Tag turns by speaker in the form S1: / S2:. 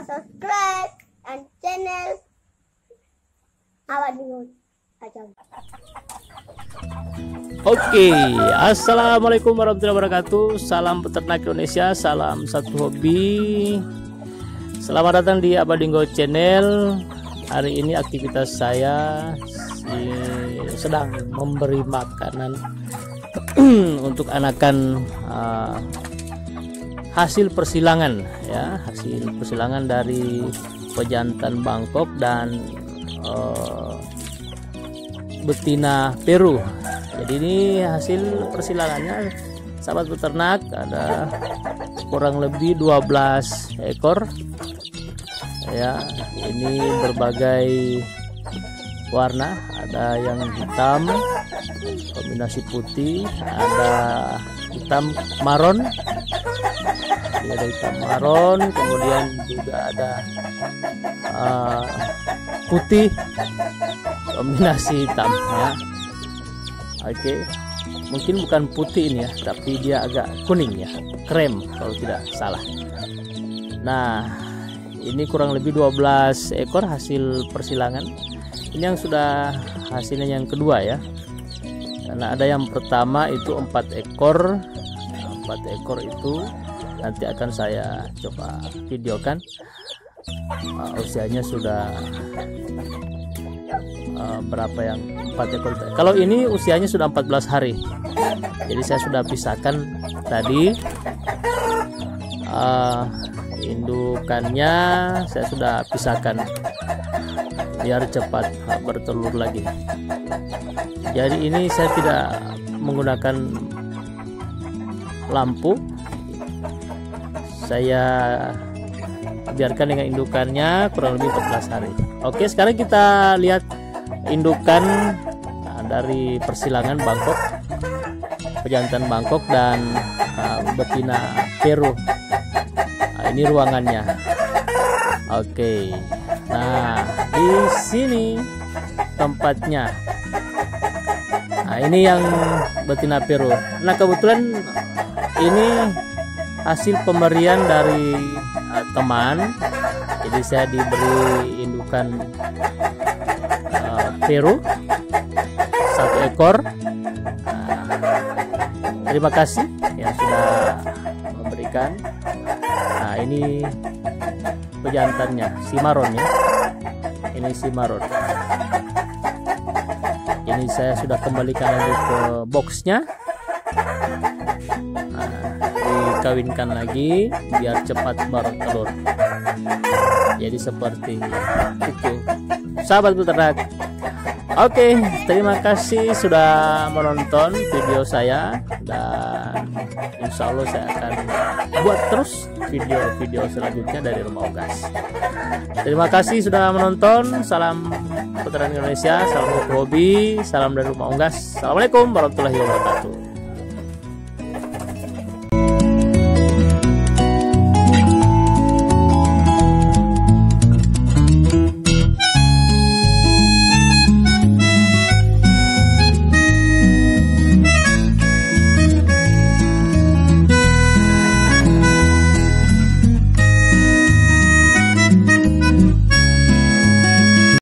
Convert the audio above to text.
S1: lupa subscribe dan channel Bingung aja.
S2: Oke, assalamualaikum warahmatullahi wabarakatuh. Salam peternak Indonesia, salam satu hobi. Selamat datang di Abadinggo Channel. Hari ini aktivitas saya sedang memberi makanan untuk anakan uh, hasil persilangan ya hasil persilangan dari pejantan Bangkok dan uh, betina Peru. Jadi ini hasil persilangannya sahabat peternak ada kurang lebih 12 ekor. Ya ini berbagai warna ada yang hitam kombinasi putih ada hitam maron Jadi ada hitam maron kemudian juga ada uh, putih kombinasi hitam ya oke mungkin bukan putih ini ya tapi dia agak kuning ya krem kalau tidak salah. Nah ini kurang lebih 12 ekor hasil persilangan. Ini yang sudah hasilnya yang kedua ya. Karena ada yang pertama itu empat ekor. Empat ekor itu nanti akan saya coba videokan uh, usianya sudah uh, berapa yang empat ekor kalau ini usianya sudah 14 hari. Jadi saya sudah pisahkan tadi. Uh, indukannya saya sudah pisahkan. Biar cepat bertelur lagi. Jadi ini saya tidak menggunakan lampu saya biarkan dengan indukannya kurang lebih 14 hari. Oke sekarang kita lihat indukan nah, dari persilangan Bangkok pejantan Bangkok dan uh, betina Peru. Nah, ini ruangannya. Oke nah di sini tempatnya. Nah, ini yang betina Peru. Nah, kebetulan ini hasil pemberian dari uh, teman. Jadi saya diberi indukan uh, Peru satu ekor. Nah, terima kasih yang sudah memberikan. Nah, ini pejantannya, simaron ya. Ini simaron ini saya sudah kembalikan lagi ke boxnya dikawinkan lagi biar cepat bertelur jadi seperti itu. Sahabat peternak oke terima kasih sudah menonton video saya dan insya Allah saya akan buat terus video-video selanjutnya dari rumah Ogas terima kasih sudah menonton. Salam peternak Indonesia salam hobi salam dari rumah Unggas. Assalamualaikum warahmatullahi wabarakatuh